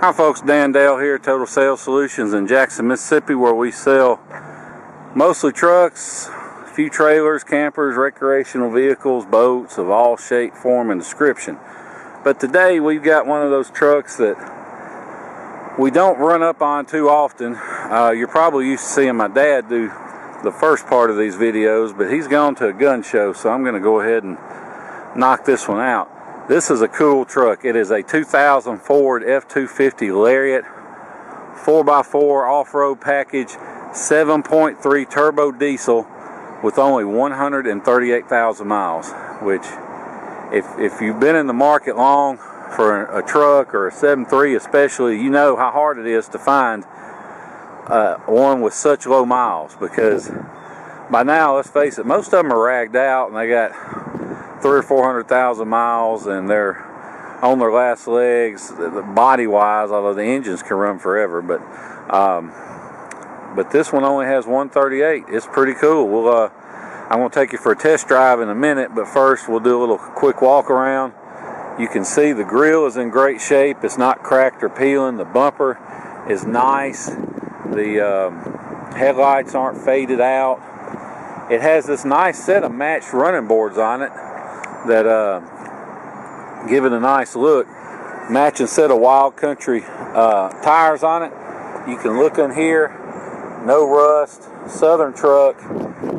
Hi folks, Dan Dale here, at Total Sales Solutions in Jackson, Mississippi, where we sell mostly trucks, a few trailers, campers, recreational vehicles, boats of all shape, form, and description. But today we've got one of those trucks that we don't run up on too often. Uh, you're probably used to seeing my dad do the first part of these videos, but he's gone to a gun show, so I'm going to go ahead and knock this one out. This is a cool truck. It is a 2000 Ford F-250 Lariat 4x4 off-road package 7.3 turbo diesel with only 138,000 miles which if, if you've been in the market long for a, truck or a 7.3 especially you know how hard it is to find uh, one with such low miles because by now let's face it most of them are ragged out and they got three or four hundred thousand miles and they're on their last legs body wise although the engines can run forever but um, but this one only has 138 it's pretty cool. We'll uh, I'm to take you for a test drive in a minute but first we'll do a little quick walk around. You can see the grill is in great shape. It's not cracked or peeling. The bumper is nice. The um, headlights aren't faded out. It has this nice set of matched running boards on it that uh, give it a nice look. Matching set of Wild Country uh, tires on it. You can look in here, no rust, Southern truck,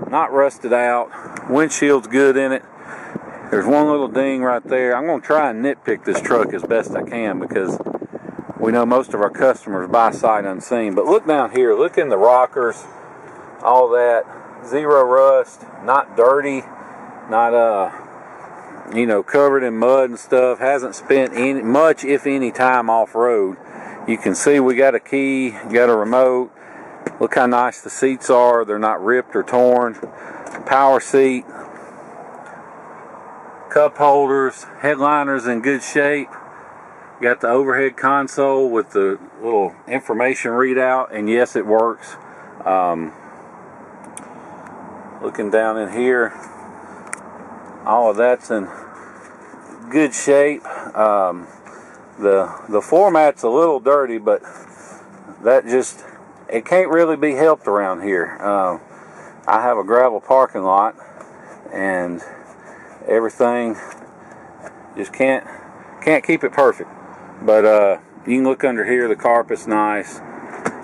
not rusted out, windshield's good in it. There's one little ding right there. I'm going to try and nitpick this truck as best I can because we know most of our customers buy sight unseen. But look down here, look in the rockers, all that, zero rust, not dirty, not uh you know, covered in mud and stuff, hasn't spent any much, if any, time off road. You can see we got a key, got a remote. Look how nice the seats are. They're not ripped or torn. Power seat, cup holders, headliners in good shape. Got the overhead console with the little information readout, and yes, it works. Um, looking down in here, all of that's in good shape. Um, the the format's a little dirty, but that just it can't really be helped around here. Uh, I have a gravel parking lot, and everything just can't can't keep it perfect. But uh, you can look under here. The carpet's nice,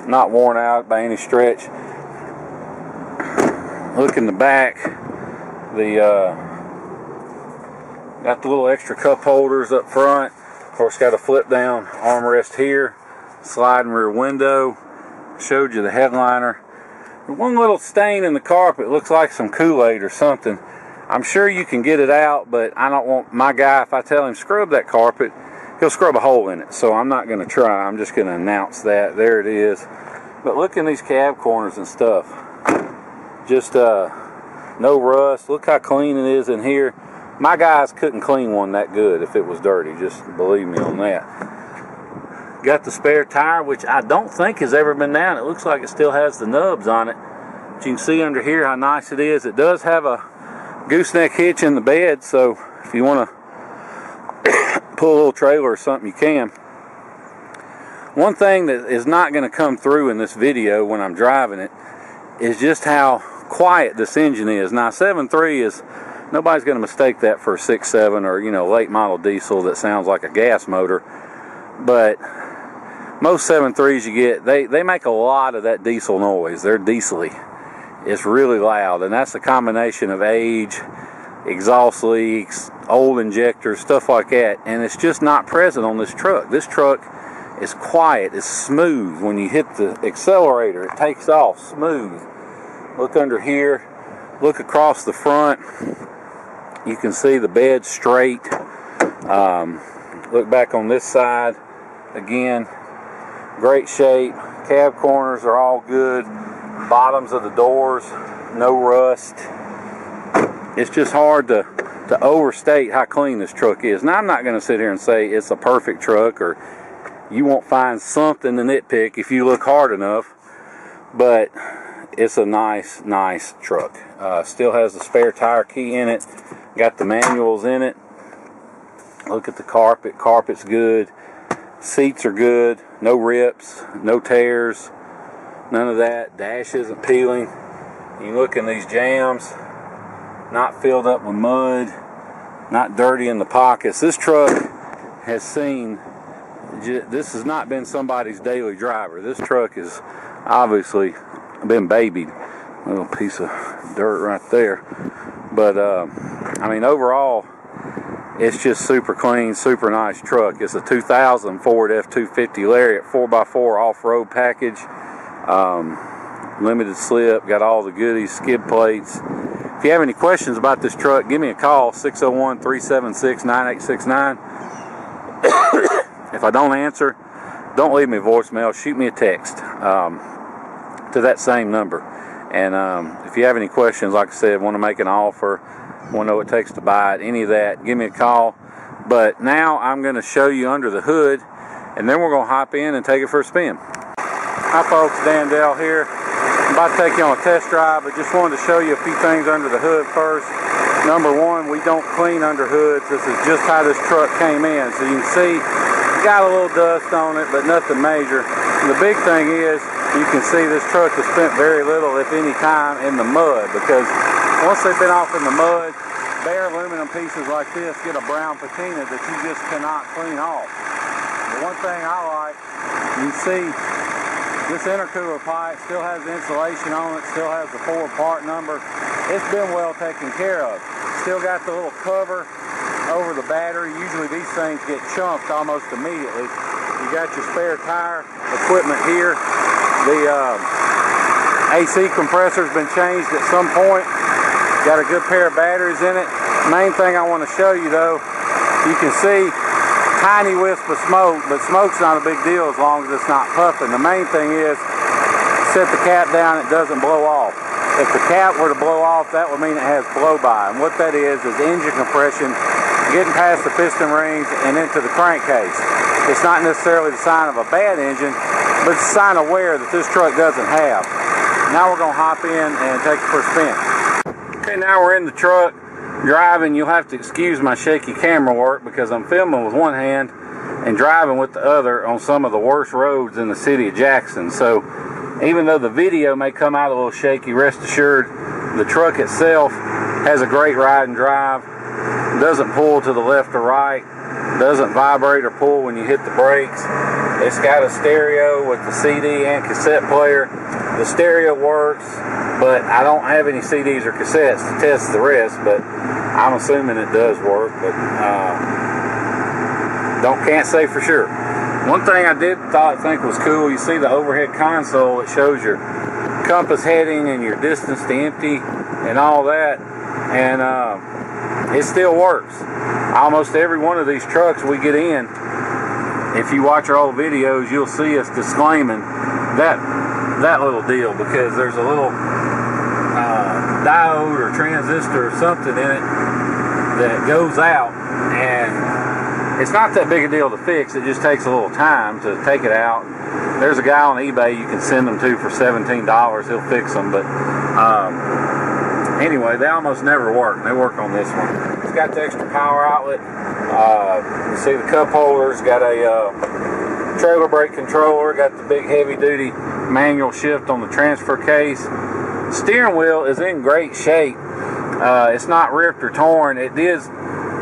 not worn out by any stretch. Look in the back. The uh, Got the little extra cup holders up front. Of course, got a flip down armrest here, sliding rear window. Showed you the headliner. One little stain in the carpet looks like some Kool-Aid or something. I'm sure you can get it out, but I don't want my guy, if I tell him scrub that carpet, he'll scrub a hole in it. So I'm not going to try. I'm just going to announce that. There it is. But look in these cab corners and stuff. Just uh, no rust. Look how clean it is in here my guys couldn't clean one that good if it was dirty. Just believe me on that. Got the spare tire, which I don't think has ever been down. It looks like it still has the nubs on it. But you can see under here how nice it is. It does have a gooseneck hitch in the bed, so if you want to pull a little trailer or something, you can. One thing that is not going to come through in this video when I'm driving it is just how quiet this engine is. Now, 7.3 is nobody's going to mistake that for a six seven or you know late model diesel that sounds like a gas motor but most 7.3s you get they they make a lot of that diesel noise. They're diesely. It's really loud and that's a combination of age exhaust leaks old injectors stuff like that and it's just not present on this truck. This truck is quiet it's smooth. When you hit the accelerator it takes off smooth. Look under here look across the front you can see the bed straight. Um, look back on this side. Again, great shape. Cab corners are all good. Bottoms of the doors, no rust. It's just hard to, to overstate how clean this truck is. Now, I'm not going to sit here and say it's a perfect truck or you won't find something to nitpick if you look hard enough. But it's a nice, nice truck. Uh, still has the spare tire key in it. Got the manuals in it. Look at the carpet. Carpet's good. Seats are good, no rips, no tears, none of that. Dash isn't peeling. You look in these jambs, not filled up with mud, not dirty in the pockets. This truck has seen, this has not been somebody's daily driver. This truck has obviously been babied. Little piece of dirt right there. But, uh, I mean, overall, it's just super clean, super nice truck. It's a 2000 Ford F-250 Lariat 4x4 off-road package. Um, limited slip, got all the goodies, skid plates. If you have any questions about this truck, give me a call, 601-376-9869. if I don't answer, don't leave me voicemail, shoot me a text um, to that same number. And um, if you have any questions, like I said, want to make an offer, want to know what it takes to buy it, any of that, give me a call. But now I'm going to show you under the hood, and then we're going to hop in and take it for a spin. Hi folks, Dan Dell here. I'm about to take you on a test drive, but just wanted to show you a few things under the hood first. Number one, we don't clean under hoods. This is just how this truck came in. So you can see, got a little dust on it, but nothing major. And the big thing is, you can see this truck has spent very little, if any time, in the mud because once they've been off in the mud, bare aluminum pieces like this get a brown patina that you just cannot clean off. The one thing I like, you see this intercooler pipe still has insulation on it, still has the Ford part number. It's been well taken care of. Still got the little cover over the battery. Usually these things get chunked almost immediately. You got your spare tire equipment here. The uh, AC compressor's been changed at some point. Got a good pair of batteries in it. Main thing I want to show you though, you can see tiny wisp of smoke, but smoke's not a big deal as long as it's not puffing. The main thing is, set the cap down, it doesn't blow off. If the cap were to blow off, that would mean it has blow by. And what that is, is engine compression getting past the piston rings and into the crankcase. It's not necessarily the sign of a bad engine, but it's a sign of wear that this truck doesn't have. Now we're gonna hop in and take it for a spin. Okay, now we're in the truck driving, you'll have to excuse my shaky camera work because I'm filming with one hand and driving with the other on some of the worst roads in the city of Jackson. So even though the video may come out a little shaky, rest assured the truck itself has a great ride and drive, doesn't pull to the left or right, doesn't vibrate or pull when you hit the brakes. It's got a stereo with the CD and cassette player. The stereo works, but I don't have any CDs or cassettes to test the rest, but I'm assuming it does work, but uh, don't can't say for sure. One thing I did thought think was cool, you see the overhead console, it shows your compass heading and your distance to empty and all that, and uh, it still works. Almost every one of these trucks we get in, if you watch our old videos, you'll see us disclaiming that that little deal because there's a little uh, diode or transistor or something in it that goes out and it's not that big a deal to fix. It just takes a little time to take it out. There's a guy on ebay you can send them to for $17 he'll fix them but um, anyway they almost never work. They work on this one got the extra power outlet uh, you see the cup holders got a uh, trailer brake controller got the big heavy duty manual shift on the transfer case steering wheel is in great shape. Uh, it's not ripped or torn. It is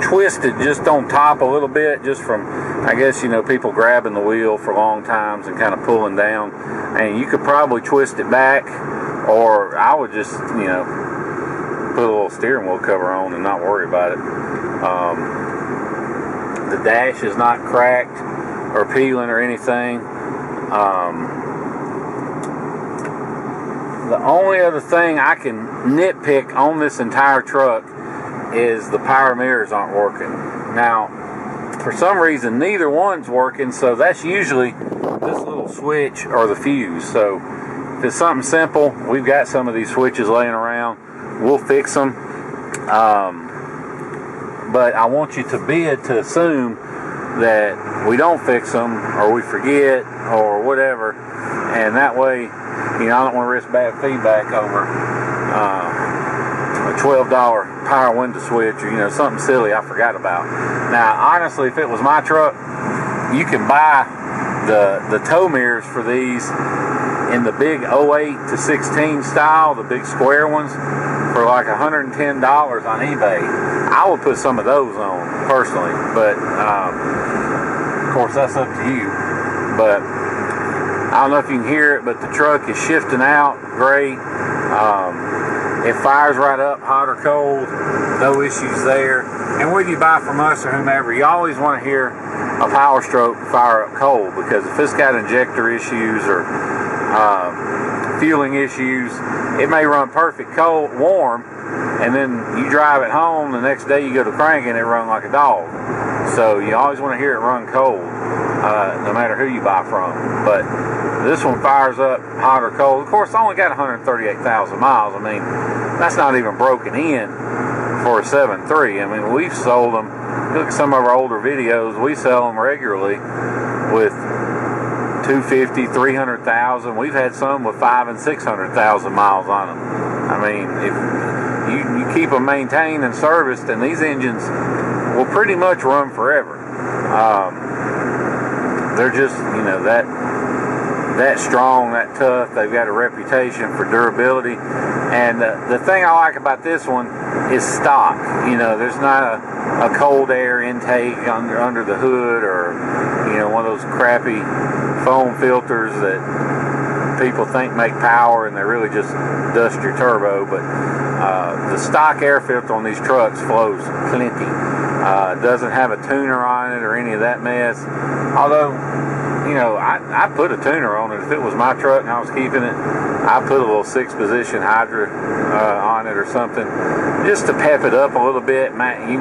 twisted just on top a little bit, just from, I guess, you know, people grabbing the wheel for long times and kind of pulling down. And you could probably twist it back, or I would just, you know, put a little steering wheel cover on and not worry about it. Um, the dash is not cracked or peeling or anything. Um, the only other thing I can nitpick on this entire truck is the power mirrors aren't working. Now, for some reason, neither one's working, so that's usually this little switch or the fuse. So if it's something simple, we've got some of these switches laying around. We'll fix them. Um, but I want you to bid to assume that we don't fix them or we forget or whatever, and that way you know, I don't want to risk bad feedback over uh, a $12 power window switch or, you know, something silly I forgot about. Now, honestly, if it was my truck, you can buy the the tow mirrors for these in the big 08 to 16 style, the big square ones, for like $110 on eBay. I would put some of those on personally, but um, of course that's up to you. But I don't know if you can hear it, but the truck is shifting out great. Um, it fires right up, hot or cold, no issues there. And whether you buy from us or whomever, you always want to hear a power stroke fire up cold because if it's got injector issues or um, fueling issues, it may run perfect cold, warm, and then you drive it home. The next day you go to crank and it run like a dog. So you always want to hear it run cold, uh, no matter who you buy from. But this one fires up hot or cold. Of course, I only got 138,000 miles. I mean, that's not even broken in for a 7.3. I mean, we've sold them. Look at some of our older videos. We sell them regularly with 250, 300,000. We've had some with five and 600,000 miles on them. I mean, if you, you keep them maintained and serviced, and these engines will pretty much run forever. Um, they're just, you know, that that strong, that tough. They've got a reputation for durability. And uh, the thing I like about this one is stock. You know, there's not a, a cold air intake under under the hood or you know one of those crappy foam filters that people think make power and they really just dust your turbo. But uh, the stock air filter on these trucks flows plenty. Uh, doesn't have a tuner on it or any of that mess. Although you know, I, I put a tuner on it. If it was my truck and I was keeping it, I put a little six position Hydra uh, on it or something just to pep it up a little bit. You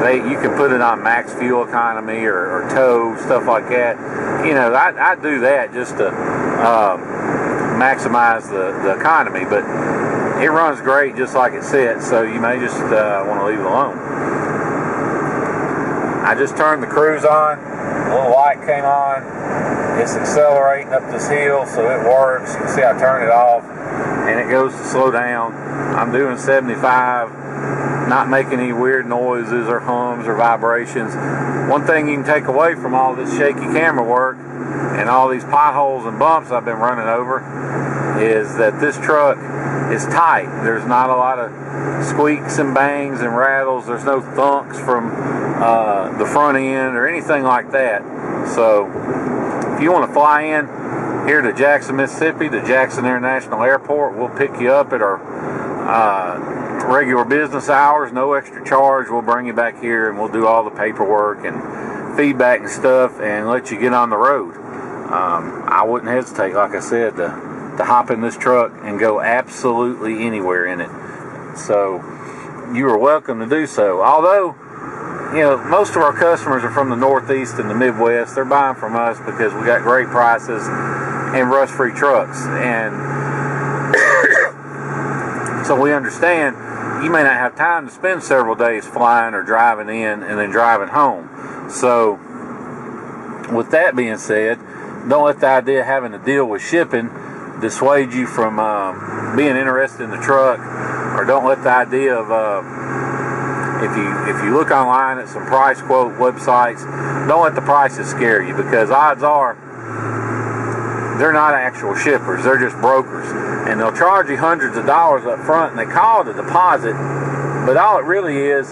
they, you can put it on max fuel economy or, or tow, stuff like that. You know, I, I do that just to um, maximize the, the economy, but it runs great just like it sits, so you may just uh, want to leave it alone. I just turned the cruise on, light came on, it's accelerating up this hill, so it works. You can see I turn it off, and it goes to slow down. I'm doing 75, not making any weird noises or hums or vibrations. One thing you can take away from all this shaky camera work and all these potholes and bumps I've been running over is that this truck is tight. There's not a lot of squeaks and bangs and rattles. There's no thunks from uh, the front end or anything like that. So if you want to fly in here to Jackson, Mississippi, to Jackson International Airport, we'll pick you up at our uh, regular business hours, no extra charge. We'll bring you back here and we'll do all the paperwork and feedback and stuff and let you get on the road. Um, I wouldn't hesitate, like I said, to, to hop in this truck and go absolutely anywhere in it. So you are welcome to do so. Although you know, most of our customers are from the Northeast and the Midwest. They're buying from us because we got great prices and rust-free trucks. And so we understand you may not have time to spend several days flying or driving in and then driving home. So, with that being said, don't let the idea of having to deal with shipping dissuade you from um, being interested in the truck, or don't let the idea of uh, if you if you look online at some price quote websites, don't let the prices scare you because odds are they're not actual shippers. They're just brokers, and they'll charge you hundreds of dollars up front, and they call it a deposit, but all it really is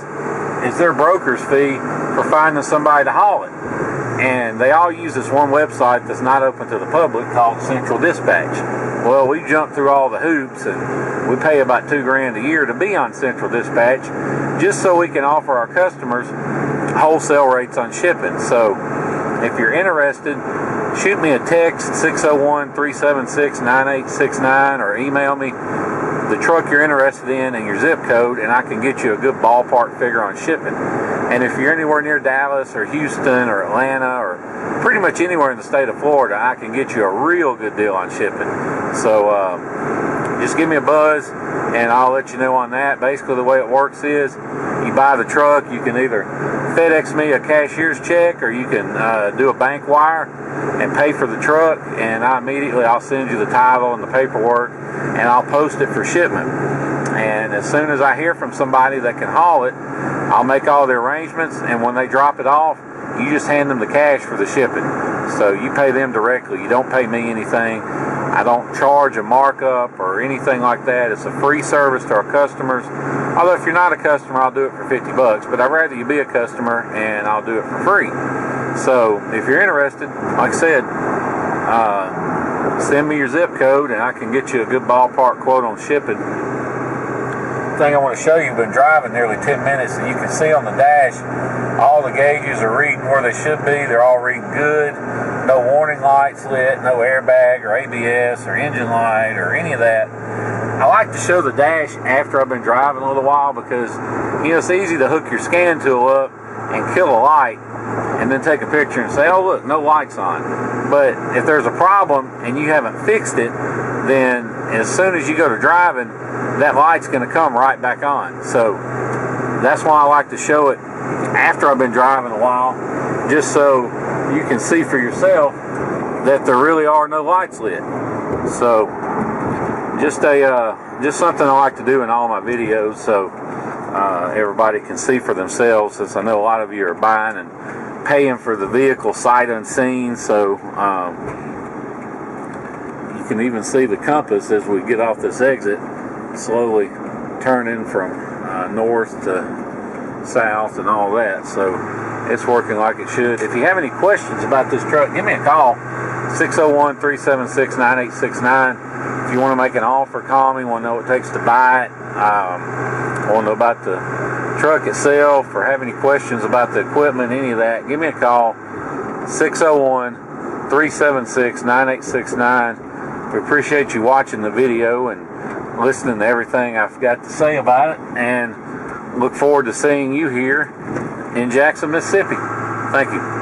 is their broker's fee for finding somebody to haul it. And they all use this one website that's not open to the public called Central Dispatch. Well, we jumped through all the hoops and we pay about two grand a year to be on Central Dispatch just so we can offer our customers wholesale rates on shipping. So if you're interested, shoot me a text 601 376 9869 or email me the truck you're interested in and your zip code, and I can get you a good ballpark figure on shipping. And if you're anywhere near Dallas or Houston or Atlanta or pretty much anywhere in the state of Florida, I can get you a real good deal on shipping. So uh, just give me a buzz and I'll let you know on that. Basically, the way it works is you buy the truck, you can either FedEx me a cashier's check or you can uh, do a bank wire and pay for the truck, and I immediately I'll send you the title and the paperwork, and I'll post it for shipment. And as soon as I hear from somebody that can haul it, I'll make all the arrangements, and when they drop it off, you just hand them the cash for the shipping. So you pay them directly. You don't pay me anything. I don't charge a markup or anything like that. It's a free service to our customers. Although if you're not a customer, I'll do it for 50 bucks, but I'd rather you be a customer and I'll do it for free. So if you're interested, like I said, uh, send me your zip code and I can get you a good ballpark quote on shipping thing I want to show you, been driving nearly 10 minutes, and you can see on the dash all the gauges are reading where they should be. They're all reading good. No warning lights lit, no airbag or ABS or engine light or any of that. I like to show the dash after I've been driving a little while because, you know, it's easy to hook your scan tool up and kill a light and then take a picture and say, oh, look, no lights on. But if there's a problem and you haven't fixed it, then as soon as you go to driving, that light's going to come right back on. So that's why I like to show it after I've been driving a while, just so you can see for yourself that there really are no lights lit. So just a uh, just something I like to do in all my videos, so uh, everybody can see for themselves. Since I know a lot of you are buying and paying for the vehicle sight unseen, so. Um, you can even see the compass as we get off this exit slowly turning from uh, north to south and all that. So it's working like it should. If you have any questions about this truck, give me a call 601 376 9869. If you want to make an offer, call me. Want to know what it takes to buy it. Um, want to know about the truck itself or have any questions about the equipment, any of that, give me a call 601 376 9869. We appreciate you watching the video and listening to everything I've got to say about it and look forward to seeing you here in Jackson, Mississippi. Thank you.